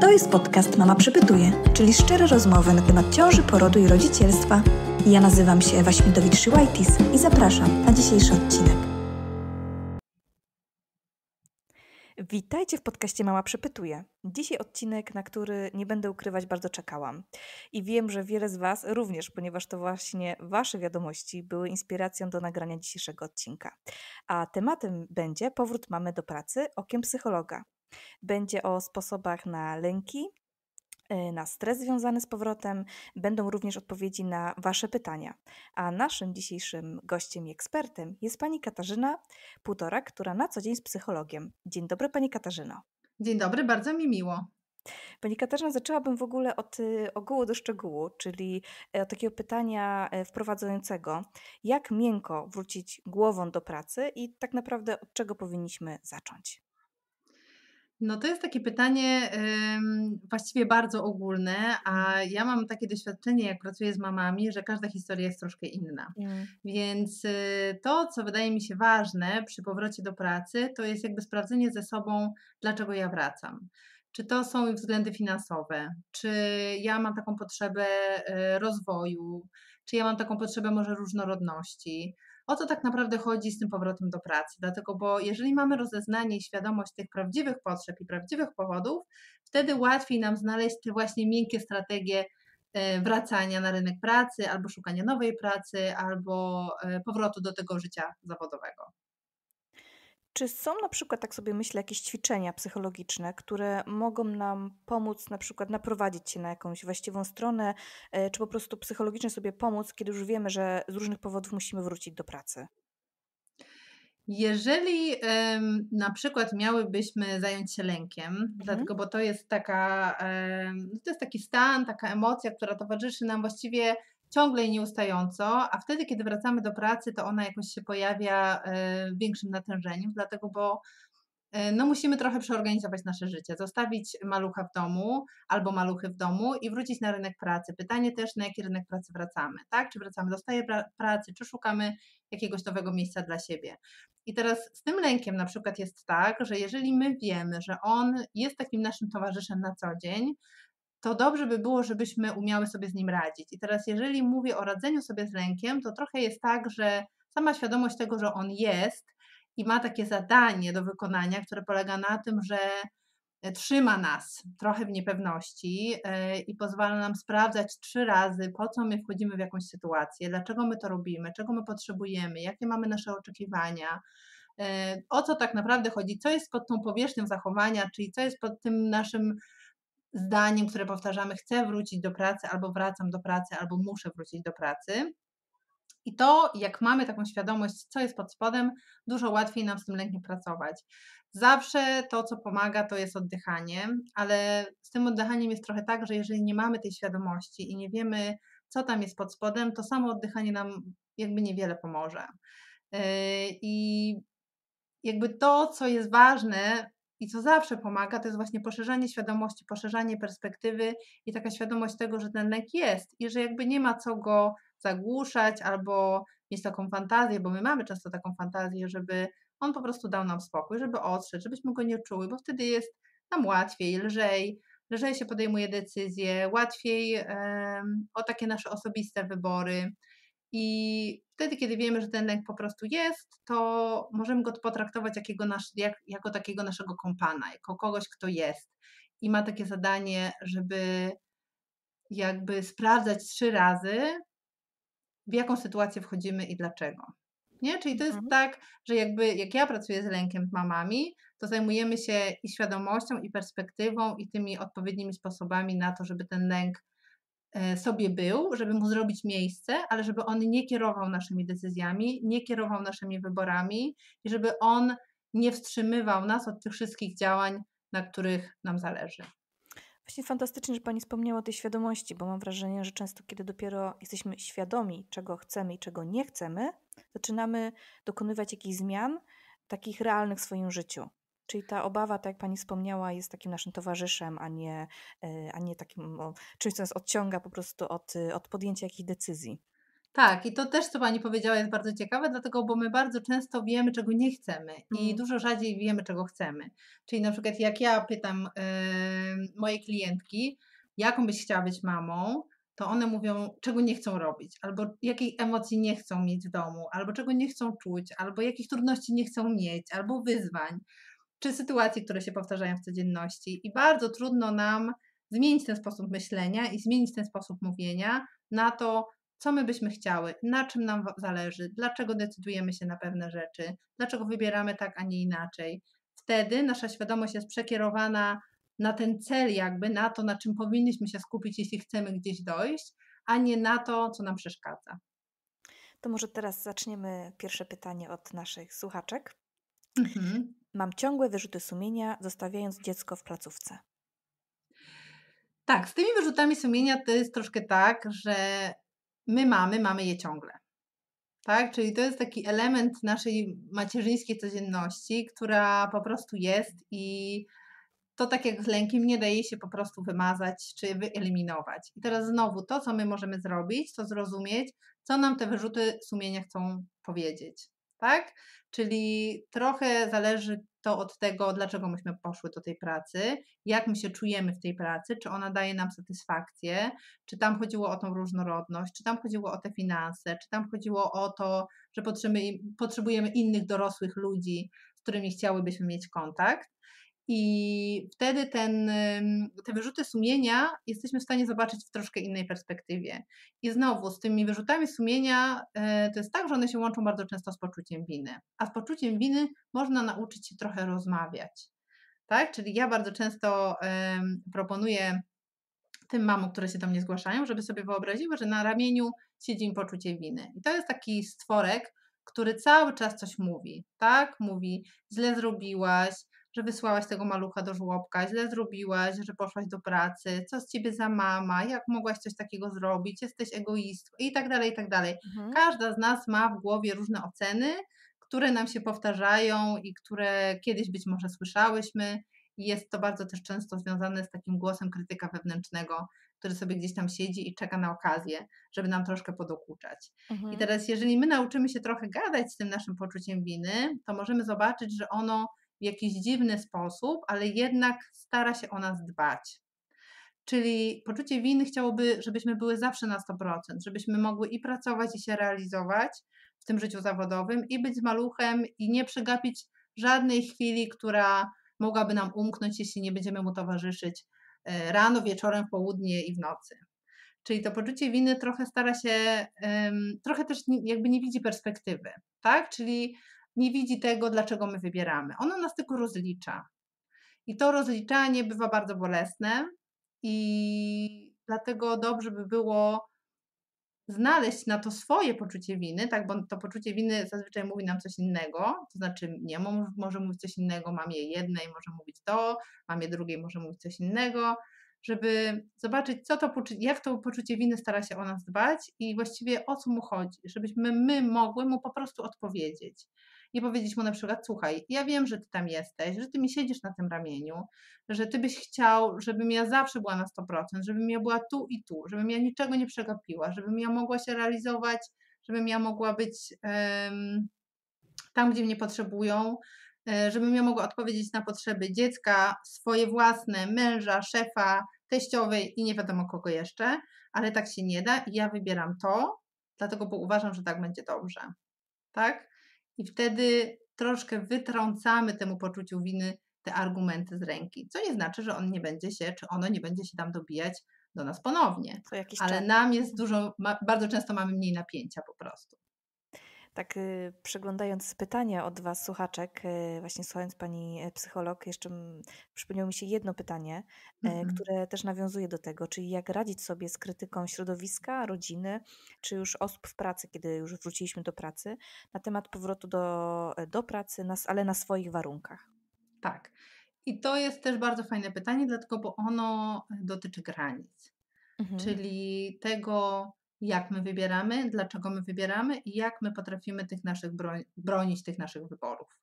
To jest podcast Mama Przepytuje, czyli szczere rozmowy na temat ciąży, porodu i rodzicielstwa. Ja nazywam się Ewa Śmidowicz-Szyłajtis i zapraszam na dzisiejszy odcinek. Witajcie w podcaście Mama Przepytuje. Dzisiaj odcinek, na który nie będę ukrywać, bardzo czekałam. I wiem, że wiele z Was również, ponieważ to właśnie Wasze wiadomości były inspiracją do nagrania dzisiejszego odcinka. A tematem będzie powrót mamy do pracy okiem psychologa. Będzie o sposobach na lęki, y, na stres związany z powrotem, będą również odpowiedzi na Wasze pytania. A naszym dzisiejszym gościem i ekspertem jest pani Katarzyna Półtorak, która na co dzień jest psychologiem. Dzień dobry, pani Katarzyno. Dzień dobry, bardzo mi miło. Pani Katarzyna, zaczęłabym w ogóle od y, ogółu do szczegółu, czyli e, od takiego pytania e, wprowadzającego, jak miękko wrócić głową do pracy i tak naprawdę od czego powinniśmy zacząć? No to jest takie pytanie właściwie bardzo ogólne, a mhm. ja mam takie doświadczenie, jak pracuję z mamami, że każda historia jest troszkę inna. Mm. Więc y, to, co wydaje mi się ważne przy powrocie do pracy, to jest jakby sprawdzenie ze sobą, dlaczego ja wracam. Czy to są względy finansowe, czy ja mam taką potrzebę y, rozwoju, czy ja mam taką potrzebę może różnorodności, o co tak naprawdę chodzi z tym powrotem do pracy. Dlatego, bo jeżeli mamy rozeznanie i świadomość tych prawdziwych potrzeb i prawdziwych powodów, wtedy łatwiej nam znaleźć te właśnie miękkie strategie e, wracania na rynek pracy, albo szukania nowej pracy, albo e, powrotu do tego życia zawodowego. Czy są na przykład, tak sobie myślę, jakieś ćwiczenia psychologiczne, które mogą nam pomóc na przykład naprowadzić się na jakąś właściwą stronę, e, czy po prostu psychologicznie sobie pomóc, kiedy już wiemy, że z różnych powodów musimy wrócić do pracy? Jeżeli ym, na przykład miałybyśmy zająć się lękiem, mhm. dlatego, bo to jest taka, ym, to jest taki stan, taka emocja, która towarzyszy nam właściwie ciągle i nieustająco, a wtedy, kiedy wracamy do pracy, to ona jakoś się pojawia e, większym natężeniu, dlatego, bo e, no musimy trochę przeorganizować nasze życie, zostawić malucha w domu albo maluchy w domu i wrócić na rynek pracy. Pytanie też, na jaki rynek pracy wracamy, tak? Czy wracamy do stałej pracy, czy szukamy jakiegoś nowego miejsca dla siebie. I teraz z tym lękiem na przykład jest tak, że jeżeli my wiemy, że on jest takim naszym towarzyszem na co dzień, to dobrze by było, żebyśmy umiały sobie z nim radzić. I teraz, jeżeli mówię o radzeniu sobie z lękiem, to trochę jest tak, że sama świadomość tego, że on jest i ma takie zadanie do wykonania, które polega na tym, że e, trzyma nas trochę w niepewności e, i pozwala nam sprawdzać trzy razy, po co my wchodzimy w jakąś sytuację, dlaczego my to robimy, czego my potrzebujemy, jakie mamy nasze oczekiwania, e, o co tak naprawdę chodzi, co jest pod tą powierzchnią zachowania, czyli co jest pod tym naszym zdaniem, które powtarzamy, chcę wrócić do pracy, albo wracam do pracy, albo muszę wrócić do pracy. I to, jak mamy taką świadomość, co jest pod spodem, dużo łatwiej nam z tym lękiem pracować. Zawsze to, co pomaga, to jest oddychanie, ale z tym oddychaniem jest trochę tak, że jeżeli nie mamy tej świadomości i nie wiemy, co tam jest pod spodem, to samo oddychanie nam jakby niewiele pomoże. Yy, I jakby to, co jest ważne, i co zawsze pomaga, to jest właśnie poszerzanie świadomości, poszerzanie perspektywy i taka świadomość tego, że ten lęk jest i że jakby nie ma co go zagłuszać albo mieć taką fantazję, bo my mamy często taką fantazję, żeby on po prostu dał nam spokój, żeby odszedł, żebyśmy go nie czuły, bo wtedy jest nam łatwiej, lżej, lżej się podejmuje decyzje, łatwiej um, o takie nasze osobiste wybory. I wtedy, kiedy wiemy, że ten lęk po prostu jest, to możemy go potraktować jakiego nasz, jak, jako takiego naszego kompana, jako kogoś, kto jest i ma takie zadanie, żeby jakby sprawdzać trzy razy, w jaką sytuację wchodzimy i dlaczego. Nie? Czyli to jest mhm. tak, że jakby jak ja pracuję z lękiem mamami, to zajmujemy się i świadomością, i perspektywą, i tymi odpowiednimi sposobami na to, żeby ten lęk sobie był, żeby mu zrobić miejsce, ale żeby on nie kierował naszymi decyzjami, nie kierował naszymi wyborami i żeby on nie wstrzymywał nas od tych wszystkich działań, na których nam zależy. Właśnie fantastycznie, że Pani wspomniała o tej świadomości, bo mam wrażenie, że często, kiedy dopiero jesteśmy świadomi, czego chcemy i czego nie chcemy, zaczynamy dokonywać jakichś zmian takich realnych w swoim życiu. Czyli ta obawa, tak jak Pani wspomniała, jest takim naszym towarzyszem, a nie, e, a nie takim czymś, co nas odciąga po prostu od, od podjęcia jakichś decyzji. Tak, i to też, co Pani powiedziała, jest bardzo ciekawe, dlatego, bo my bardzo często wiemy, czego nie chcemy i mm. dużo rzadziej wiemy, czego chcemy. Czyli na przykład, jak ja pytam yy, moje klientki, jaką byś chciała być mamą, to one mówią, czego nie chcą robić, albo jakiej emocji nie chcą mieć w domu, albo czego nie chcą czuć, albo jakich trudności nie chcą mieć, albo wyzwań, czy sytuacji, które się powtarzają w codzienności. I bardzo trudno nam zmienić ten sposób myślenia i zmienić ten sposób mówienia na to, co my byśmy chciały, na czym nam zależy, dlaczego decydujemy się na pewne rzeczy, dlaczego wybieramy tak, a nie inaczej. Wtedy nasza świadomość jest przekierowana na ten cel, jakby na to, na czym powinniśmy się skupić, jeśli chcemy gdzieś dojść, a nie na to, co nam przeszkadza. To może teraz zaczniemy pierwsze pytanie od naszych słuchaczek. Mhm. Mam ciągłe wyrzuty sumienia, zostawiając dziecko w placówce. Tak, z tymi wyrzutami sumienia to jest troszkę tak, że my mamy, mamy je ciągle. Tak? Czyli to jest taki element naszej macierzyńskiej codzienności, która po prostu jest i to tak jak z lękiem nie daje się po prostu wymazać czy wyeliminować. I teraz znowu to, co my możemy zrobić, to zrozumieć, co nam te wyrzuty sumienia chcą powiedzieć. Tak? Czyli trochę zależy to od tego, dlaczego myśmy poszły do tej pracy, jak my się czujemy w tej pracy, czy ona daje nam satysfakcję, czy tam chodziło o tą różnorodność, czy tam chodziło o te finanse, czy tam chodziło o to, że potrzebujemy innych dorosłych ludzi, z którymi chciałybyśmy mieć kontakt. I wtedy ten, te wyrzuty sumienia jesteśmy w stanie zobaczyć w troszkę innej perspektywie. I znowu z tymi wyrzutami sumienia e, to jest tak, że one się łączą bardzo często z poczuciem winy. A z poczuciem winy można nauczyć się trochę rozmawiać. Tak? Czyli ja bardzo często proponuję tym mamom, które się do mnie zgłaszają, żeby sobie wyobraziły, że na ramieniu siedzi im poczucie winy. I to jest taki stworek, który cały czas coś mówi, tak? Mówi, źle zrobiłaś, że wysłałaś tego malucha do żłobka, źle zrobiłaś, że poszłaś do pracy, co z ciebie za mama, jak mogłaś coś takiego zrobić, jesteś egoistką i tak dalej, i tak dalej. Mhm. Każda z nas ma w głowie różne oceny, które nam się powtarzają i które kiedyś być może słyszałyśmy. I jest to bardzo też często związane z takim głosem krytyka wewnętrznego, który sobie gdzieś tam siedzi i czeka na okazję, żeby nam troszkę podokuczać. Mhm. I teraz, jeżeli my nauczymy się trochę gadać z tym naszym poczuciem winy, to możemy zobaczyć, że ono w jakiś dziwny sposób, ale jednak stara się o nas dbać. Czyli poczucie winy chciałoby, żebyśmy były zawsze na 100%, żebyśmy mogły i pracować, i się realizować w tym życiu zawodowym, i być maluchem, i nie przegapić żadnej chwili, która mogłaby nam umknąć, jeśli nie będziemy mu towarzyszyć e, rano, wieczorem, w południe i w nocy. Czyli to poczucie winy trochę stara się, trochę też jakby nie widzi perspektywy, tak? Czyli nie widzi tego, dlaczego my wybieramy. Ono nas tylko rozlicza. I to rozliczanie bywa bardzo bolesne, i dlatego dobrze by było znaleźć na to swoje poczucie winy, tak, bo to poczucie winy zazwyczaj mówi nam coś innego, to znaczy nie, może mówić coś innego, mamie jednej może mówić to, mamie drugiej może mówić coś innego, żeby zobaczyć, co to, jak to poczucie winy stara się o nas dbać i właściwie o co mu chodzi, żebyśmy my mogły mu po prostu odpowiedzieć i powiedzieć mu na przykład, słuchaj, ja wiem, że ty tam jesteś, że ty mi siedzisz na tym ramieniu, że ty byś chciał, żebym ja zawsze była na 100%, żebym ja była tu i tu, żebym ja niczego nie przegapiła, żebym ja mogła się realizować, żebym ja mogła być um, tam, gdzie mnie potrzebują, e, żebym ja mogła odpowiedzieć na potrzeby dziecka, swoje własne, męża, szefa, teściowej i nie wiadomo kogo jeszcze, ale tak się nie da i ja wybieram to, dlatego bo uważam, że tak będzie dobrze. Tak? I wtedy troszkę wytrącamy temu poczuciu winy te argumenty z ręki. Co nie znaczy, że on nie będzie się, czy ono nie będzie się tam dobijać do nas ponownie. Ale czas. nam jest dużo, bardzo często mamy mniej napięcia po prostu. Tak, y, przeglądając pytania od Was, słuchaczek, y, właśnie słuchając Pani e, psycholog, jeszcze przypomniało mi się jedno pytanie, mm-hmm. które też nawiązuje do tego, czyli jak radzić sobie z krytyką środowiska, rodziny, czy już osób w pracy, kiedy już wróciliśmy do pracy, na temat powrotu do, e, do pracy, ale na swoich warunkach. Tak. I to jest też bardzo fajne pytanie, dlatego, bo ono dotyczy granic. Mhm. Czyli tego, jak my wybieramy, dlaczego my wybieramy i jak my potrafimy tych naszych bronić tych naszych wyborów.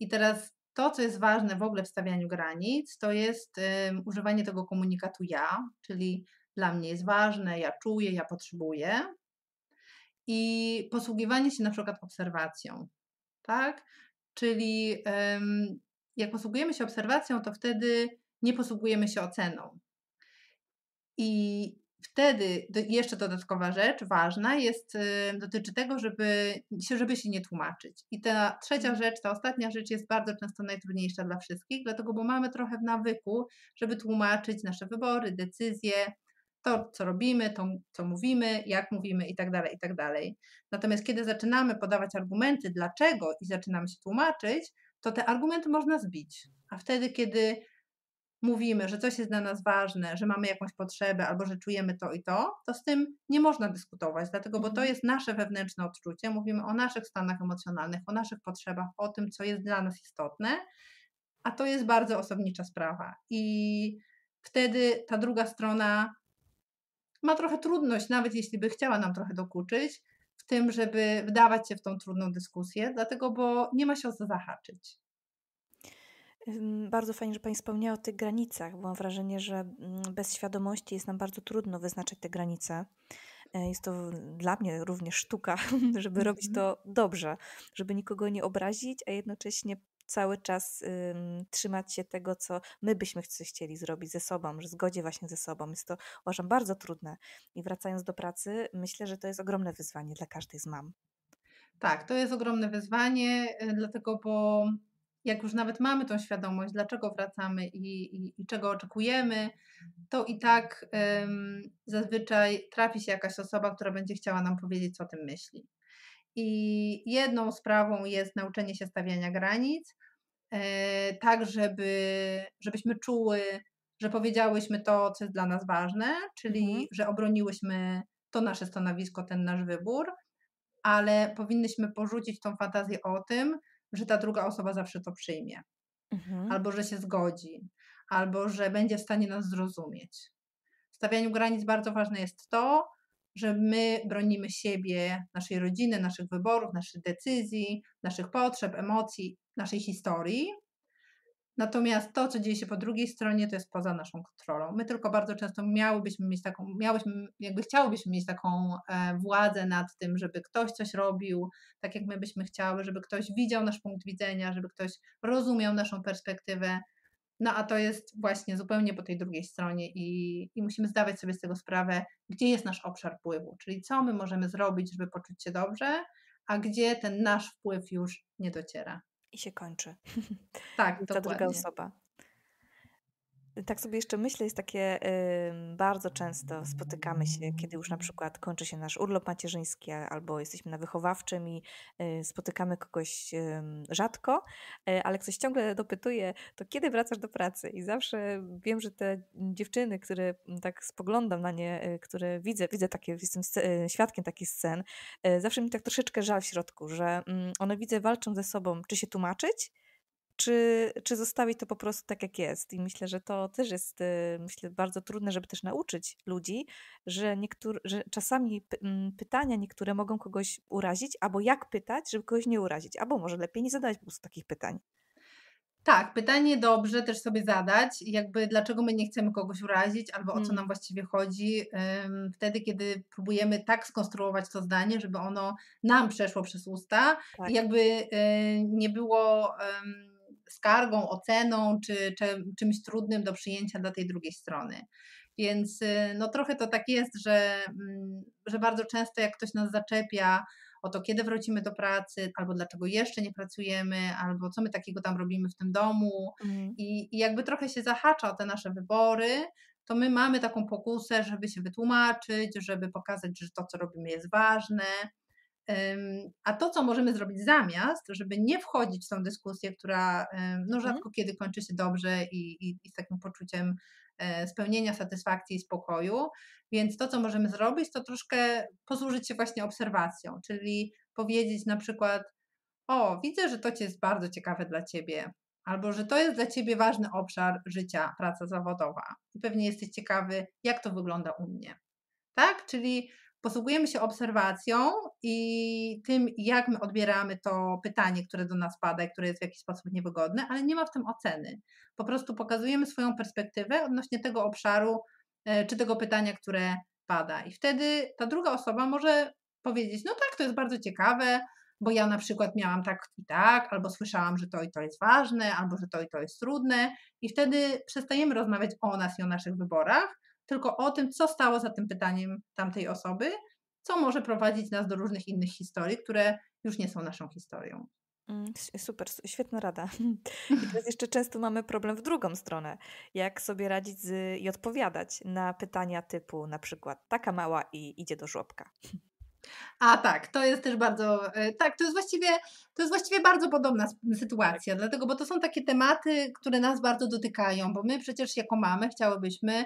I teraz to, co jest ważne w ogóle w stawianiu granic, to jest używanie tego komunikatu ja, czyli dla mnie jest ważne, ja czuję, ja potrzebuję. I posługiwanie się na przykład obserwacją, tak? Czyli jak posługujemy się obserwacją, to wtedy nie posługujemy się oceną. I wtedy jeszcze dodatkowa rzecz ważna jest, y, dotyczy tego, żeby, żeby się nie tłumaczyć. I ta trzecia mhm. rzecz, ta ostatnia rzecz jest bardzo często najtrudniejsza dla wszystkich, dlatego, bo mamy trochę w nawyku, żeby tłumaczyć nasze wybory, decyzje, to, co robimy, to, co mówimy, jak mówimy i tak dalej, i tak dalej. Natomiast kiedy zaczynamy podawać argumenty, dlaczego i zaczynamy się tłumaczyć, to te argumenty można zbić. A wtedy, kiedy mówimy, że coś jest dla nas ważne, że mamy jakąś potrzebę albo że czujemy to i to, to z tym nie można dyskutować, dlatego, bo to mhm. jest nasze wewnętrzne odczucie. Mówimy o naszych stanach emocjonalnych, o naszych potrzebach, o tym, co jest dla nas istotne, a to jest bardzo osobnicza sprawa. I wtedy ta druga strona ma trochę trudność, nawet jeśli by chciała nam trochę dokuczyć, w tym, żeby wdawać się w tą trudną dyskusję, dlatego, bo nie ma się o co zahaczyć. Bardzo fajnie, że Pani wspomniała o tych granicach, bo mam wrażenie, że mm, bez świadomości jest nam bardzo trudno wyznaczać te granice. E, jest to dla mnie również sztuka, żeby robić mhm. to dobrze, żeby nikogo nie obrazić, a jednocześnie cały czas ym, trzymać się tego, co my byśmy chcieli zrobić ze sobą, że zgodzie właśnie ze sobą. Jest to, uważam, bardzo trudne. I wracając do pracy, myślę, że to jest ogromne wyzwanie dla każdej z mam. Tak, to jest ogromne wyzwanie, y, dlatego, bo jak już nawet mamy tą świadomość, dlaczego wracamy i, i, i czego oczekujemy, to i tak ym, zazwyczaj trafi się jakaś osoba, która będzie chciała nam powiedzieć, co o tym myśli. I jedną sprawą jest nauczenie się stawiania granic, e, tak żeby, żebyśmy czuły, że powiedziałyśmy to, co jest dla nas ważne, czyli mhm. że obroniłyśmy to nasze stanowisko, ten nasz wybór, ale powinnyśmy porzucić tą fantazję o tym, że ta druga osoba zawsze to przyjmie, mhm. albo że się zgodzi, albo że będzie w stanie nas zrozumieć. W stawianiu granic bardzo ważne jest to, że my bronimy siebie, naszej rodziny, naszych wyborów, naszych decyzji, naszych potrzeb, emocji, naszej historii. Natomiast to, co dzieje się po drugiej stronie, to jest poza naszą kontrolą. My tylko bardzo często miałybyśmy mieć taką, miałyśmy, jakby chciałybyśmy mieć taką e, władzę nad tym, żeby ktoś coś robił tak, jak my byśmy chciały, żeby ktoś widział nasz punkt widzenia, żeby ktoś rozumiał naszą perspektywę. No a to jest właśnie zupełnie po tej drugiej stronie i, i musimy zdawać sobie z tego sprawę, gdzie jest nasz obszar wpływu, czyli co my możemy zrobić, żeby poczuć się dobrze, a gdzie ten nasz wpływ już nie dociera. I się kończy. Tak, ta druga osoba. Tak sobie jeszcze myślę, jest takie, y, bardzo często spotykamy się, kiedy już na przykład kończy się nasz urlop macierzyński albo jesteśmy na wychowawczym i y, spotykamy kogoś y, rzadko, ale ktoś ciągle dopytuje, to kiedy wracasz do pracy? I zawsze wiem, że te dziewczyny, które tak spoglądam na nie, które widzę, widzę takie, jestem świadkiem takich scen, zawsze mi tak troszeczkę żal w środku, że mm, one widzę walczą ze sobą, czy się tłumaczyć, czy, czy zostawić to po prostu tak, jak jest. I myślę, że to też jest y, myślę, bardzo trudne, żeby też nauczyć ludzi, że, niektóry, że czasami pytania niektóre mogą kogoś urazić, albo jak pytać, żeby kogoś nie urazić, albo może lepiej nie zadawać po prostu takich pytań. Tak, pytanie dobrze też sobie zadać, jakby dlaczego my nie chcemy kogoś urazić, albo o co hmm. nam właściwie chodzi, wtedy, kiedy próbujemy tak skonstruować to zdanie, żeby ono nam przeszło przez usta tak. i jakby y, nie było skargą, oceną czy, czy czymś trudnym do przyjęcia dla tej drugiej strony. Więc y, no trochę to tak jest, że, mm, że bardzo często jak ktoś nas zaczepia o to, kiedy wrócimy do pracy, albo dlaczego jeszcze nie pracujemy, albo co my takiego tam robimy w tym domu mhm. i, i jakby trochę się zahacza o te nasze wybory, to my mamy taką pokusę, żeby się wytłumaczyć, żeby pokazać, że to, co robimy jest ważne, a to, co możemy zrobić zamiast, żeby nie wchodzić w tą dyskusję, która no, mhm. rzadko kiedy kończy się dobrze i, i, i z takim poczuciem e, spełnienia, satysfakcji i spokoju. Więc to, co możemy zrobić, to troszkę posłużyć się właśnie obserwacją, czyli powiedzieć na przykład: O, widzę, że to jest bardzo ciekawe dla ciebie, albo że to jest dla ciebie ważny obszar życia, praca zawodowa. I pewnie jesteś ciekawy, jak to wygląda u mnie. Tak? Czyli posługujemy się obserwacją i tym, jak my odbieramy to pytanie, które do nas pada i które jest w jakiś sposób niewygodne, ale nie ma w tym oceny. Po prostu pokazujemy swoją perspektywę odnośnie tego obszaru e, czy tego pytania, które pada. I wtedy ta druga osoba może powiedzieć: No tak, to jest bardzo ciekawe, bo ja na przykład miałam tak i tak, albo słyszałam, że to i to jest ważne, albo że to i to jest trudne, i wtedy przestajemy rozmawiać o nas i o naszych wyborach, tylko o tym, co stało za tym pytaniem tamtej osoby, co może prowadzić nas do różnych innych historii, które już nie są naszą historią. Mm, super, świetna rada. I teraz jeszcze często mamy problem w drugą stronę. Jak sobie radzić z, i odpowiadać na pytania typu na przykład taka mała i idzie do żłobka. A tak, to jest też bardzo, e, tak, to jest właściwie, to jest właściwie bardzo podobna sytuacja, tak. dlatego, bo to są takie tematy, które nas bardzo dotykają, bo my przecież jako mamy chciałybyśmy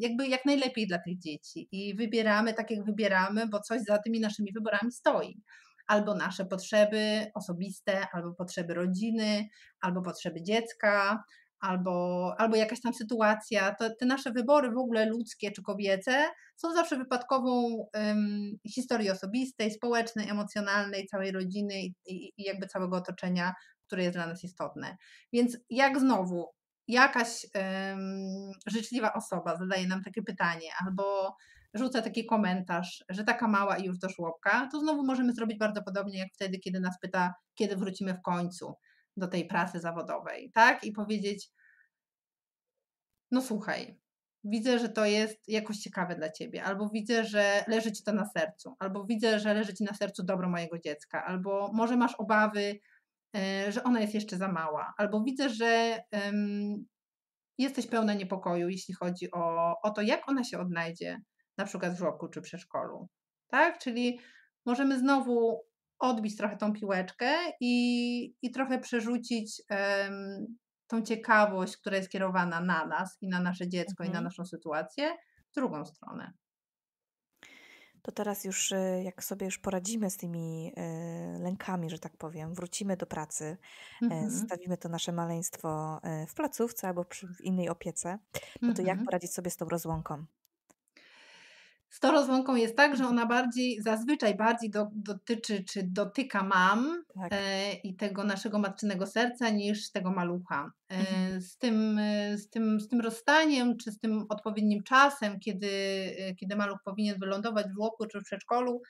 jakby jak najlepiej dla tych dzieci i wybieramy tak, jak wybieramy, bo coś za tymi naszymi wyborami stoi albo nasze potrzeby osobiste, albo potrzeby rodziny, albo potrzeby dziecka, albo, albo jakaś tam sytuacja. To, te nasze wybory w ogóle ludzkie czy kobiece są zawsze wypadkową um, historii osobistej, społecznej, emocjonalnej, całej rodziny i, i, jakby całego otoczenia, które jest dla nas istotne. Więc jak znowu jakaś um, życzliwa osoba zadaje nam takie pytanie, albo rzuca taki komentarz, że taka mała i już do żłobka, to znowu możemy zrobić bardzo podobnie jak wtedy, kiedy nas pyta, kiedy wrócimy w końcu do tej pracy zawodowej, tak? I powiedzieć, no słuchaj, widzę, że to jest jakoś ciekawe dla ciebie, albo widzę, że leży ci to na sercu, albo widzę, że leży ci na sercu dobro mojego dziecka, albo może masz obawy, że ona jest jeszcze za mała, albo widzę, że jesteś pełna niepokoju, jeśli chodzi o, o to, jak ona się odnajdzie na przykład w żłobku czy przedszkolu. Tak? Czyli możemy znowu odbić trochę tą piłeczkę i, i trochę przerzucić um, tą ciekawość, która jest kierowana na nas i na nasze dziecko i na mhm. naszą sytuację, w drugą stronę. To teraz już, y, jak sobie już poradzimy z tymi y, lękami, że tak powiem, wrócimy do pracy, e, mhm. zostawimy to nasze maleństwo w placówce albo w innej opiece, no to jak mhm. poradzić sobie z tą rozłąką? Z tą rozłąką jest tak, że ona bardziej, zazwyczaj bardziej do, dotyczy, czy dotyka mam tak. e, i tego naszego matczynego serca niż tego malucha. E, mhm. z, tym, e, z, tym, z tym rozstaniem, czy z tym odpowiednim czasem, kiedy, e, kiedy maluch powinien wylądować w żłobku czy w przedszkolu,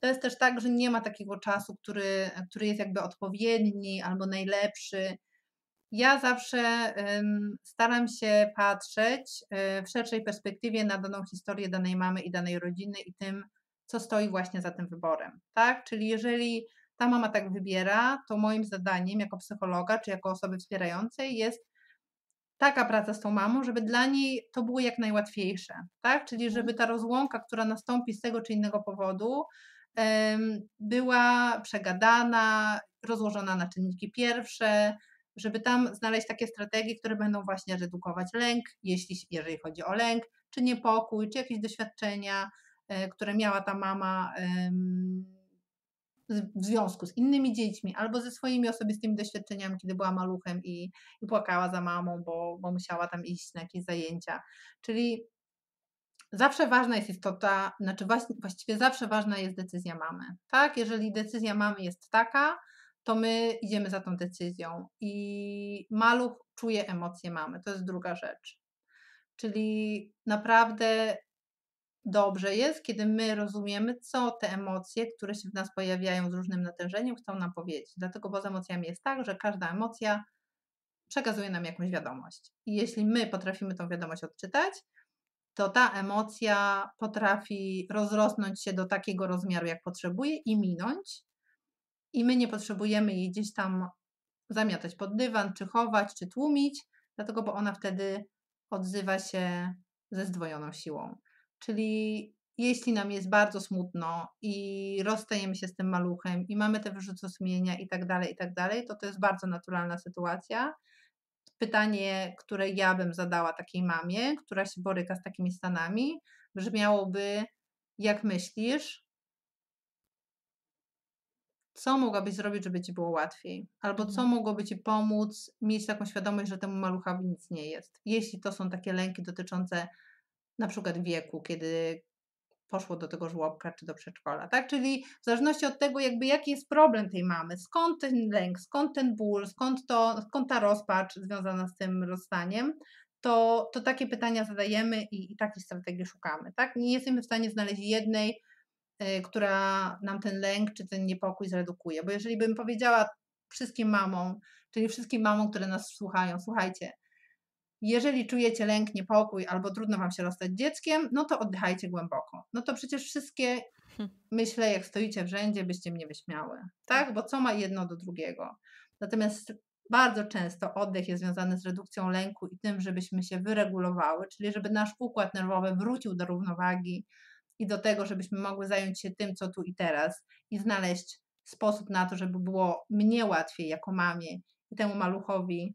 to jest też tak, że nie ma takiego czasu, który, który jest jakby odpowiedni albo najlepszy. Ja zawsze staram się patrzeć e, w szerszej perspektywie na daną historię danej mamy i danej rodziny i tym, co stoi właśnie za tym wyborem. Tak? Czyli jeżeli ta mama tak wybiera, to moim zadaniem jako psychologa czy jako osoby wspierającej jest taka praca z tą mamą, żeby dla niej to było jak najłatwiejsze, tak? Czyli mhm. żeby ta rozłąka, która nastąpi z tego czy innego powodu, była przegadana, rozłożona na czynniki pierwsze, żeby tam znaleźć takie strategie, które będą właśnie redukować lęk, jeśli, jeżeli chodzi o lęk, czy niepokój, czy jakieś doświadczenia, e, które miała ta mama w związku z innymi dziećmi albo ze swoimi osobistymi doświadczeniami, kiedy była maluchem i, i płakała za mamą, bo, bo musiała tam iść na jakieś zajęcia. Czyli zawsze ważna jest istota, znaczy właściwie zawsze ważna jest decyzja mamy. Tak, jeżeli decyzja mamy jest taka, to my idziemy za tą decyzją i maluch czuje emocje mamy. To jest druga rzecz. Czyli naprawdę dobrze jest, kiedy my rozumiemy, co te emocje, które się w nas pojawiają z różnym natężeniem, chcą nam powiedzieć. Dlatego, bo z emocjami jest tak, że każda emocja przekazuje nam jakąś wiadomość. I jeśli my potrafimy tą wiadomość odczytać, to ta emocja potrafi rozrosnąć się do takiego rozmiaru, jak potrzebuje i minąć, i my nie potrzebujemy jej gdzieś tam zamiatać pod dywan, czy chować, czy tłumić, dlatego, bo ona wtedy odzywa się ze zdwojoną siłą. Czyli jeśli nam jest bardzo smutno i rozstajemy się z tym maluchem i mamy te wyrzuty sumienia i tak dalej, i tak dalej, to to jest bardzo naturalna sytuacja. Pytanie, które ja bym zadała takiej mamie, która się boryka z takimi stanami, brzmiałoby: Jak myślisz, co mogłabyś zrobić, żeby ci było łatwiej, albo co mhm. mogłoby ci pomóc mieć taką świadomość, że temu maluchowi nic nie jest. Jeśli to są takie lęki dotyczące na przykład wieku, kiedy poszło do tego żłobka czy do przedszkola, tak? Czyli w zależności od tego, jakby jaki jest problem tej mamy, skąd ten lęk, skąd ten ból, skąd, to, skąd ta rozpacz związana z tym rozstaniem, to, to takie pytania zadajemy i, i takiej strategii szukamy, tak? Nie jesteśmy w stanie znaleźć jednej która nam ten lęk czy ten niepokój zredukuje. Bo jeżeli bym powiedziała wszystkim mamom, czyli wszystkim mamom, które nas słuchają, słuchajcie, jeżeli czujecie lęk, niepokój albo trudno wam się rozstać dzieckiem, no to oddychajcie głęboko. No to przecież wszystkie, hmm. myślę, jak stoicie w rzędzie, byście mnie wyśmiały. Tak? tak? Bo co ma jedno do drugiego? Natomiast bardzo często oddech jest związany z redukcją lęku i tym, żebyśmy się wyregulowały, czyli żeby nasz układ nerwowy wrócił do równowagi i do tego, żebyśmy mogły zająć się tym, co tu i teraz i znaleźć sposób na to, żeby było mnie łatwiej jako mamie i temu maluchowi,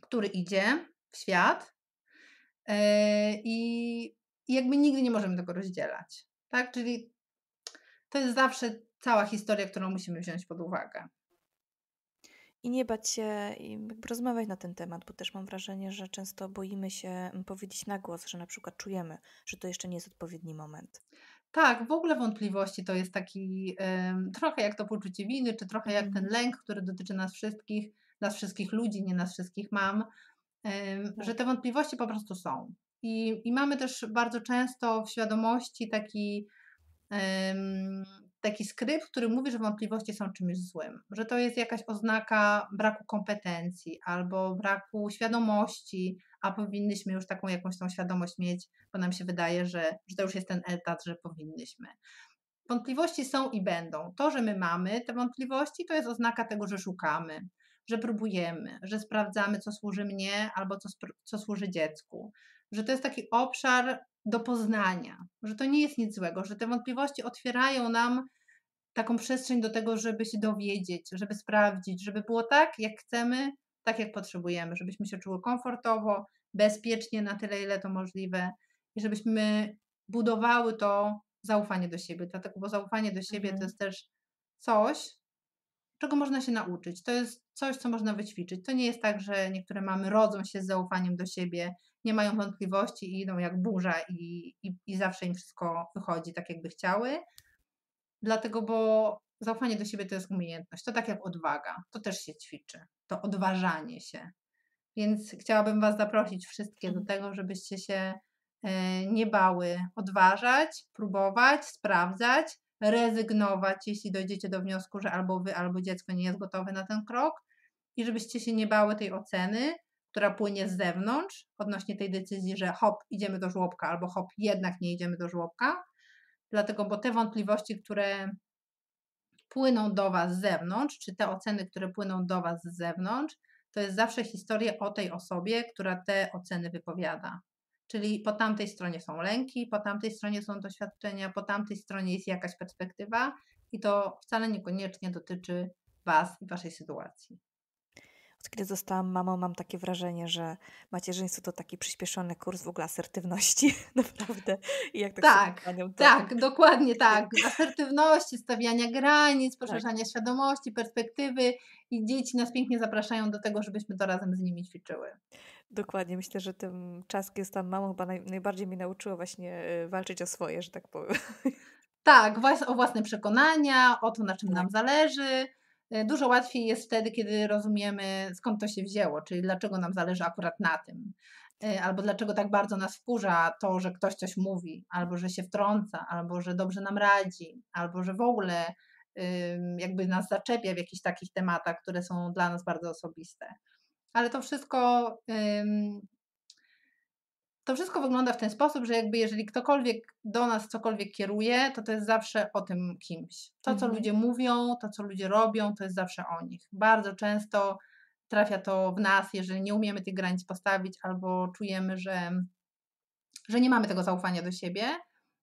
który idzie w świat. E, I jakby nigdy nie możemy tego rozdzielać. Tak? Czyli to jest zawsze cała historia, którą musimy wziąć pod uwagę i nie bać się jakby rozmawiać na ten temat, bo też mam wrażenie, że często boimy się mm, powiedzieć na głos, że na przykład czujemy, że to jeszcze nie jest odpowiedni moment. Tak, w ogóle wątpliwości to jest taki trochę jak to poczucie winy, czy trochę jak ten mhm. lęk, który dotyczy nas wszystkich, nas wszystkich ludzi, nie nas wszystkich mam, że tak. te wątpliwości po prostu są. I, i mamy też bardzo często w świadomości taki taki skrypt, który mówi, że wątpliwości są czymś złym, że to jest jakaś oznaka braku kompetencji albo braku świadomości, a powinnyśmy już taką jakąś tą świadomość mieć, bo nam się wydaje, że, że to już jest ten etat, że powinnyśmy. Wątpliwości są i będą. To, że my mamy te wątpliwości, to jest oznaka tego, że szukamy, że próbujemy, że sprawdzamy, co służy mnie albo co, co służy dziecku. Że to jest taki obszar do poznania, że to nie jest nic złego, że te wątpliwości otwierają nam taką przestrzeń do tego, żeby się dowiedzieć, żeby sprawdzić, żeby było tak, jak chcemy, tak jak potrzebujemy, żebyśmy się czuły komfortowo, bezpiecznie na tyle, ile to możliwe i żebyśmy budowały to zaufanie do siebie. Dlatego, bo zaufanie do siebie mhm. to jest też coś, czego można się nauczyć. To jest coś, co można wyćwiczyć. To nie jest tak, że niektóre mamy rodzą się z zaufaniem do siebie, nie mają wątpliwości i idą jak burza i, i, i zawsze im wszystko wychodzi tak, jakby chciały. Dlatego, bo zaufanie do siebie to jest umiejętność. To tak jak odwaga, to też się ćwiczy. To odważanie się. Więc chciałabym Was zaprosić wszystkie do mhm. tego, żebyście się e, nie bały odważać, próbować, sprawdzać, rezygnować, jeśli dojdziecie do wniosku, że albo Wy, albo dziecko nie jest gotowe na ten krok i żebyście się nie bały tej oceny, która płynie z zewnątrz odnośnie tej decyzji, że hop, idziemy do żłobka, albo hop, jednak nie idziemy do żłobka, dlatego, bo te wątpliwości, które płyną do Was z zewnątrz, czy te oceny, które płyną do Was z zewnątrz, to jest zawsze historia o tej osobie, która te oceny wypowiada. Czyli po tamtej stronie są lęki, po tamtej stronie są doświadczenia, po tamtej stronie jest jakaś perspektywa i to wcale niekoniecznie dotyczy Was i Waszej sytuacji. Kiedy zostałam mamą, mam takie wrażenie, że macierzyństwo to taki przyspieszony kurs w ogóle asertywności, naprawdę. I jak tak, tak, to... tak, dokładnie tak. Asertywności, stawiania granic, tak. poszerzania tak. świadomości, perspektywy i dzieci nas pięknie zapraszają do tego, żebyśmy to razem z nimi ćwiczyły. Dokładnie. Myślę, że ten czas, kiedy jestem mamą, chyba naj, najbardziej mi nauczyło właśnie y, walczyć o swoje, że tak powiem. Tak, o własne przekonania, o to, na czym tak. nam zależy, E, dużo łatwiej jest wtedy, kiedy rozumiemy, skąd to się wzięło, czyli dlaczego nam zależy akurat na tym, e, albo dlaczego tak bardzo nas wkurza to, że ktoś coś mówi, albo że się wtrąca, albo że dobrze nam radzi, albo że w ogóle jakby nas zaczepia w jakichś takich tematach, które są dla nas bardzo osobiste. Ale to wszystko to wszystko wygląda w ten sposób, że jakby jeżeli ktokolwiek do nas cokolwiek kieruje, to to jest zawsze o tym kimś. To, co mhm. ludzie mówią, to, co ludzie robią, to jest zawsze o nich. Bardzo często trafia to w nas, jeżeli nie umiemy tych granic postawić albo czujemy, że, że nie mamy tego zaufania do siebie,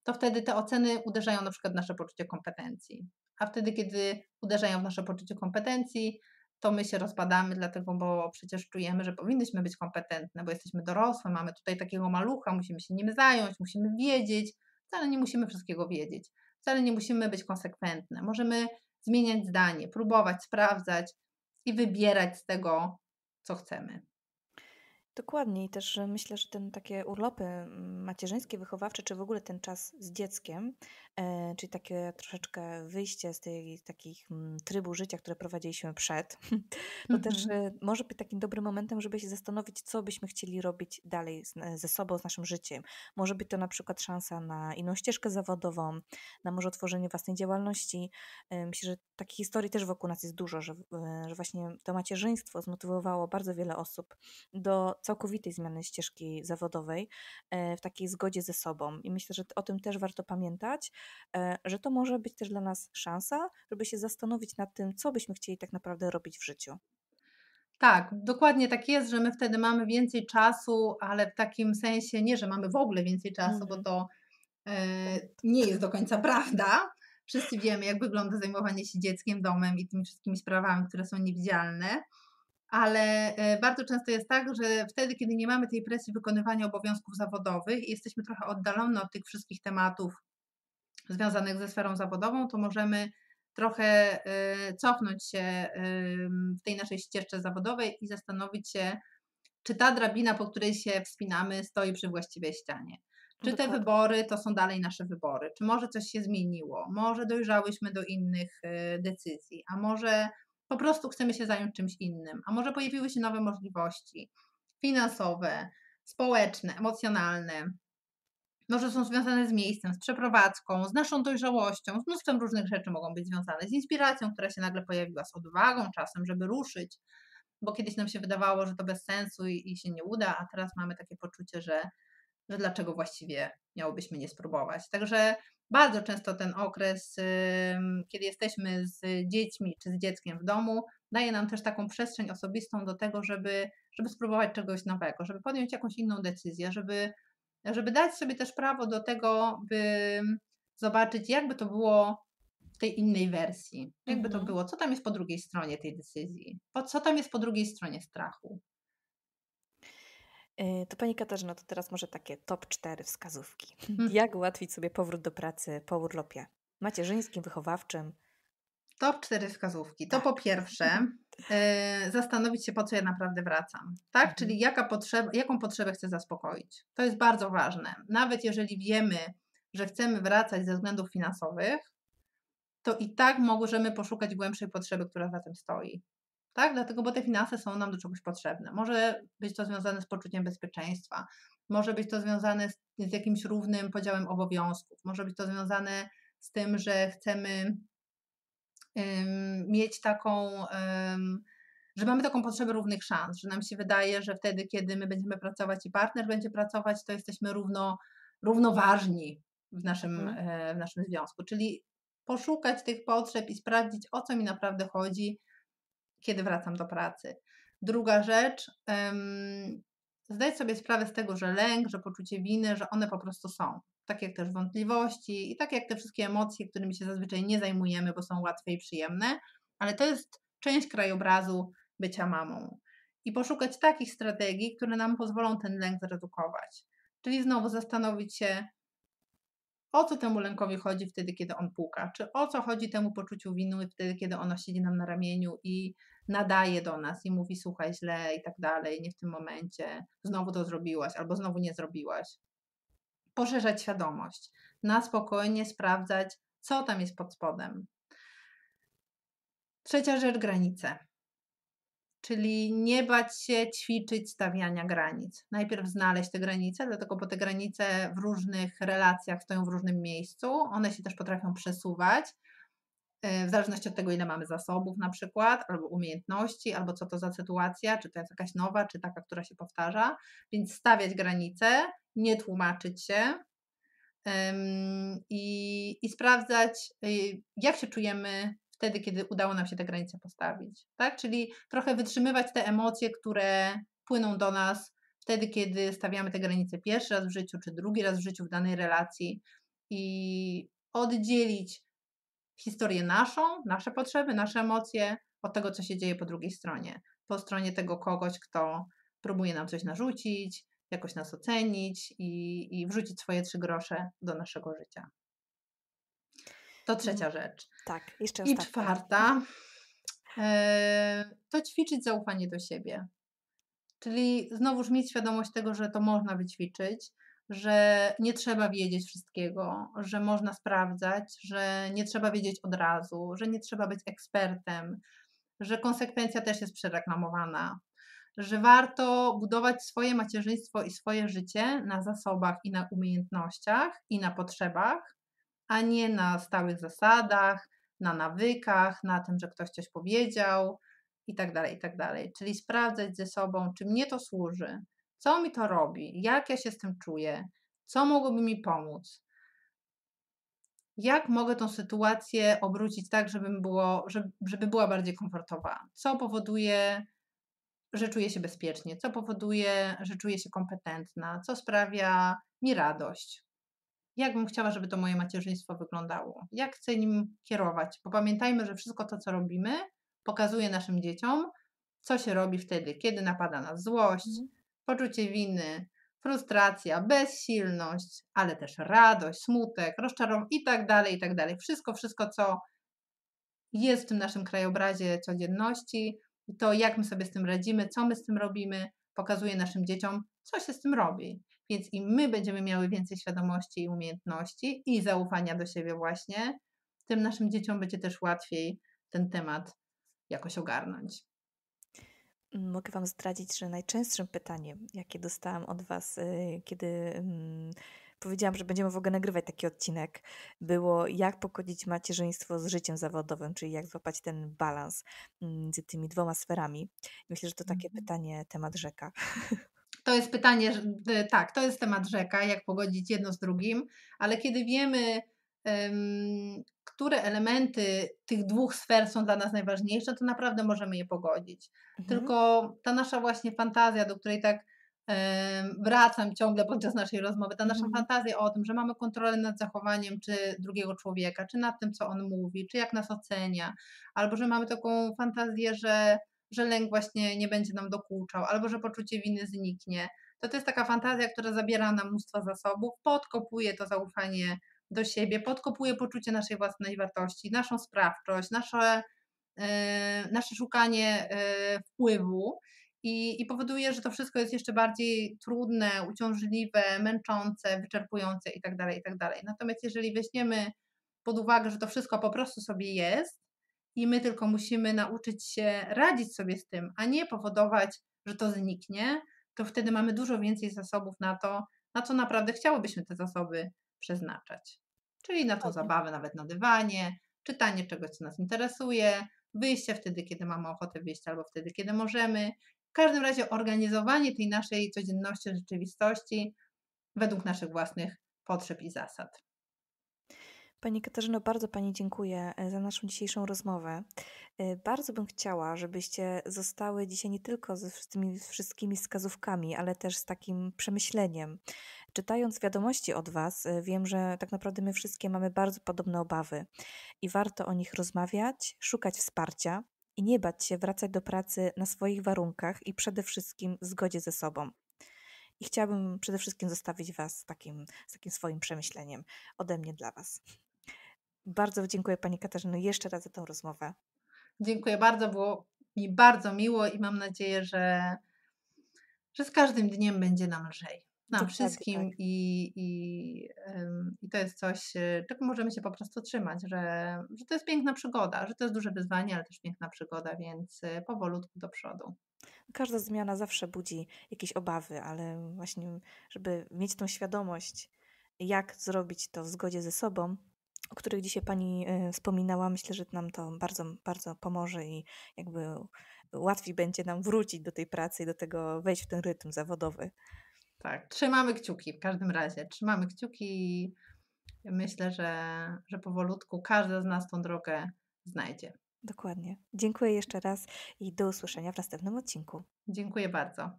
to wtedy te oceny uderzają na przykład w nasze poczucie kompetencji. A wtedy, kiedy uderzają w nasze poczucie kompetencji, to my się rozpadamy, dlatego, bo przecież czujemy, że powinnyśmy być kompetentne, bo jesteśmy dorosłe, mamy tutaj takiego malucha, musimy się nim zająć, musimy wiedzieć. Wcale nie musimy wszystkiego wiedzieć, wcale nie musimy być konsekwentne. Możemy zmieniać zdanie, próbować, sprawdzać i wybierać z tego, co chcemy. Dokładnie i też myślę, że ten takie urlopy mm, macierzyńskie, wychowawcze, czy w ogóle ten czas z dzieckiem, e, czyli takie troszeczkę wyjście z tej takich mm, trybu życia, które prowadziliśmy przed, to też Mhm. e, może być takim dobrym momentem, żeby się zastanowić, co byśmy chcieli robić dalej z, e, ze sobą, z naszym życiem. Może być to na przykład szansa na inną ścieżkę zawodową, na może otworzenie własnej działalności. E, Myślę, że takich historii też wokół nas jest dużo, że, e, że właśnie to macierzyństwo zmotywowało bardzo wiele osób do całkowitej zmiany ścieżki zawodowej e, w takiej zgodzie ze sobą. I myślę, że o tym też warto pamiętać, e, że to może być też dla nas szansa, żeby się zastanowić nad tym, co byśmy chcieli tak naprawdę robić w życiu. Tak, dokładnie tak jest, że my wtedy mamy więcej czasu, ale w takim sensie nie, że mamy w ogóle więcej czasu, bo Mhm. to e, nie jest do końca prawda. Wszyscy wiemy, jak wygląda zajmowanie się dzieckiem, domem i tymi wszystkimi sprawami, które są niewidzialne. Ale e, bardzo często jest tak, że wtedy, kiedy nie mamy tej presji wykonywania obowiązków zawodowych i jesteśmy trochę oddalone od tych wszystkich tematów związanych ze sferą zawodową, to możemy trochę y, cofnąć się w tej naszej ścieżce zawodowej i zastanowić się, czy ta drabina, po której się wspinamy, stoi przy właściwej ścianie. Czy te wybory to są dalej nasze wybory? Czy może coś się zmieniło? Może dojrzałyśmy do innych y, decyzji? A może po prostu chcemy się zająć czymś innym? A może pojawiły się nowe możliwości finansowe, społeczne, emocjonalne? Może są związane z miejscem, z przeprowadzką, z naszą dojrzałością, z mnóstwem różnych rzeczy mogą być związane, z inspiracją, która się nagle pojawiła, z odwagą czasem, żeby ruszyć, bo kiedyś nam się wydawało, że to bez sensu i, i się nie uda, a teraz mamy takie poczucie, że, że dlaczego właściwie miałobyśmy nie spróbować. Także bardzo często ten okres, kiedy jesteśmy z dziećmi czy z dzieckiem w domu, daje nam też taką przestrzeń osobistą do tego, żeby, żeby spróbować czegoś nowego, żeby podjąć jakąś inną decyzję, żeby żeby dać sobie też prawo do tego, by zobaczyć, jakby to było w tej innej wersji. Jakby to Mhm. było, co tam jest po drugiej stronie tej decyzji, po, co tam jest po drugiej stronie strachu. E, To Pani Katarzyno, to teraz może takie top 4 wskazówki. Mhm. Jak ułatwić sobie powrót do pracy po urlopie macierzyńskim, wychowawczym? Top cztery wskazówki. To Tak. po pierwsze, e, zastanowić się, po co ja naprawdę wracam. Tak? Mhm. Czyli jaka potrzeba, jaką potrzebę chcę zaspokoić. To jest bardzo ważne. Nawet jeżeli wiemy, że chcemy wracać ze względów finansowych, to i tak możemy poszukać głębszej potrzeby, która za tym stoi. Tak? Dlatego, bo te finanse są nam do czegoś potrzebne. Może być to związane z poczuciem bezpieczeństwa, może być to związane z, z jakimś równym podziałem obowiązków, może być to związane z tym, że chcemy mieć taką, że mamy taką potrzebę równych szans, że nam się wydaje, że wtedy, kiedy my będziemy pracować i partner będzie pracować, to jesteśmy równo, równoważni w naszym, Mhm. e, w naszym związku. Czyli poszukać tych potrzeb i sprawdzić, o co mi naprawdę chodzi, kiedy wracam do pracy. Druga rzecz, ym, zdać sobie sprawę z tego, że lęk, że poczucie winy, że one po prostu są. Tak jak też wątpliwości i tak jak te wszystkie emocje, którymi się zazwyczaj nie zajmujemy, bo są łatwe i przyjemne, ale to jest część krajobrazu bycia mamą. I poszukać takich strategii, które nam pozwolą ten lęk zredukować. Czyli znowu zastanowić się, o co temu lękowi chodzi wtedy, kiedy on puka, czy o co chodzi temu poczuciu winy wtedy, kiedy ono siedzi nam na ramieniu i nadaje do nas i mówi słuchaj źle i tak dalej, nie w tym momencie, znowu to zrobiłaś albo znowu nie zrobiłaś. Poszerzać świadomość, na spokojnie sprawdzać, co tam jest pod spodem. Trzecia rzecz, granice. Czyli nie bać się ćwiczyć stawiania granic. Najpierw znaleźć te granice, dlatego bo te granice w różnych relacjach stoją w różnym miejscu. One się też potrafią przesuwać w zależności od tego, ile mamy zasobów na przykład, albo umiejętności, albo co to za sytuacja, czy to jest jakaś nowa, czy taka, która się powtarza. Więc stawiać granice, nie tłumaczyć się i, i sprawdzać, y, jak się czujemy wtedy, kiedy udało nam się te granice postawić. Tak? Czyli trochę wytrzymywać te emocje, które płyną do nas wtedy, kiedy stawiamy te granice pierwszy raz w życiu, czy drugi raz w życiu w danej relacji i oddzielić historię naszą, nasze potrzeby, nasze emocje od tego, co się dzieje po drugiej stronie. Po stronie tego kogoś, kto próbuje nam coś narzucić, jakoś nas ocenić i, i wrzucić swoje trzy grosze do naszego życia. To trzecia rzecz. Tak, jeszcze I ostatnia. czwarta, e, to ćwiczyć zaufanie do siebie. Czyli znowuż mieć świadomość tego, że to można wyćwiczyć, że nie trzeba wiedzieć wszystkiego, że można sprawdzać, że nie trzeba wiedzieć od razu, że nie trzeba być ekspertem, że konsekwencja też jest przereklamowana, że warto budować swoje macierzyństwo i swoje życie na zasobach i na umiejętnościach i na potrzebach, a nie na stałych zasadach, na nawykach, na tym, że ktoś coś powiedział i tak dalej, i tak dalej. Czyli sprawdzać ze sobą, czy mnie to służy, co mi to robi, jak ja się z tym czuję, co mogłoby mi pomóc. Jak mogę tą sytuację obrócić tak, żeby, było, żeby, żeby była bardziej komfortowa? Co powoduje, że czuję się bezpiecznie? Co powoduje, że czuję się kompetentna? Co sprawia mi radość? Jak bym chciała, żeby to moje macierzyństwo wyglądało? Jak chcę nim kierować? Bo pamiętajmy, że wszystko to, co robimy, pokazuje naszym dzieciom, co się robi wtedy, kiedy napada nas złość, mhm. poczucie winy, frustracja, bezsilność, ale też radość, smutek, rozczarowanie i tak dalej, i tak dalej. Wszystko, wszystko, co jest w tym naszym krajobrazie codzienności, i to jak my sobie z tym radzimy, co my z tym robimy, pokazuje naszym dzieciom, co się z tym robi. Więc im my będziemy miały więcej świadomości i umiejętności i zaufania do siebie właśnie, tym naszym dzieciom będzie też łatwiej ten temat jakoś ogarnąć. Mogę Wam zdradzić, że najczęstszym pytaniem, jakie dostałam od Was, y, kiedy mm, powiedziałam, że będziemy w ogóle nagrywać taki odcinek, było jak pogodzić macierzyństwo z życiem zawodowym, czyli jak złapać ten balans między tymi dwoma sferami. Myślę, że to takie mhm. pytanie, temat rzeka. To jest pytanie, y, tak, to jest temat rzeka, jak pogodzić jedno z drugim, ale kiedy wiemy, które elementy tych dwóch sfer są dla nas najważniejsze, to naprawdę możemy je pogodzić. Mhm. Tylko ta nasza właśnie fantazja, do której tak wracam ciągle podczas naszej rozmowy, ta nasza mhm. fantazja o tym, że mamy kontrolę nad zachowaniem czy drugiego człowieka, czy nad tym, co on mówi, czy jak nas ocenia, albo że mamy taką fantazję, że, że lęk właśnie nie będzie nam dokuczał, albo że poczucie winy zniknie. To to jest taka fantazja, która zabiera nam mnóstwo zasobów, podkopuje to zaufanie do siebie, podkopuje poczucie naszej własnej wartości, naszą sprawczość, nasze, yy, nasze szukanie yy, wpływu i, i powoduje, że to wszystko jest jeszcze bardziej trudne, uciążliwe, męczące, wyczerpujące itd. Tak itd. Tak Natomiast jeżeli weźmiemy pod uwagę, że to wszystko po prostu sobie jest i my tylko musimy nauczyć się radzić sobie z tym, a nie powodować, że to zniknie, to wtedy mamy dużo więcej zasobów na to, na co naprawdę chciałybyśmy te zasoby przeznaczać. Czyli na tą zabawę nawet na dywanie, czytanie czegoś, co nas interesuje, wyjście wtedy, kiedy mamy ochotę wyjść, albo wtedy, kiedy możemy. W każdym razie organizowanie tej naszej codzienności, rzeczywistości według naszych własnych potrzeb i zasad. Pani Katarzyno, bardzo Pani dziękuję e, za naszą dzisiejszą rozmowę. E, bardzo bym chciała, żebyście zostały dzisiaj nie tylko z tymi wszystkimi wskazówkami, ale też z takim przemyśleniem. Czytając wiadomości od Was, e, wiem, że tak naprawdę my wszystkie mamy bardzo podobne obawy i warto o nich rozmawiać, szukać wsparcia i nie bać się wracać do pracy na swoich warunkach i przede wszystkim w zgodzie ze sobą. I chciałabym przede wszystkim zostawić Was z takim, z takim swoim przemyśleniem ode mnie dla Was. Bardzo dziękuję Pani Katarzyno jeszcze raz za tę rozmowę. Dziękuję bardzo, było mi bardzo miło i mam nadzieję, że, że z każdym dniem będzie nam lżej. Nam wszystkim tak. i, i, i to jest coś, e, czego możemy się po prostu trzymać, że, że to jest piękna przygoda, że to jest duże wyzwanie, ale też piękna przygoda, więc e, powolutku do przodu. Każda zmiana zawsze budzi jakieś obawy, ale właśnie, żeby mieć tą świadomość, jak zrobić to w zgodzie ze sobą, o których dzisiaj Pani e, wspominała, myślę, że nam to bardzo, bardzo pomoże i jakby łatwiej będzie nam wrócić do tej pracy i do tego wejść w ten rytm zawodowy. Tak, trzymamy kciuki w każdym razie. Trzymamy kciuki i myślę, że, że powolutku każda z nas tą drogę znajdzie. Dokładnie. Dziękuję jeszcze raz i do usłyszenia w następnym odcinku. Dziękuję bardzo.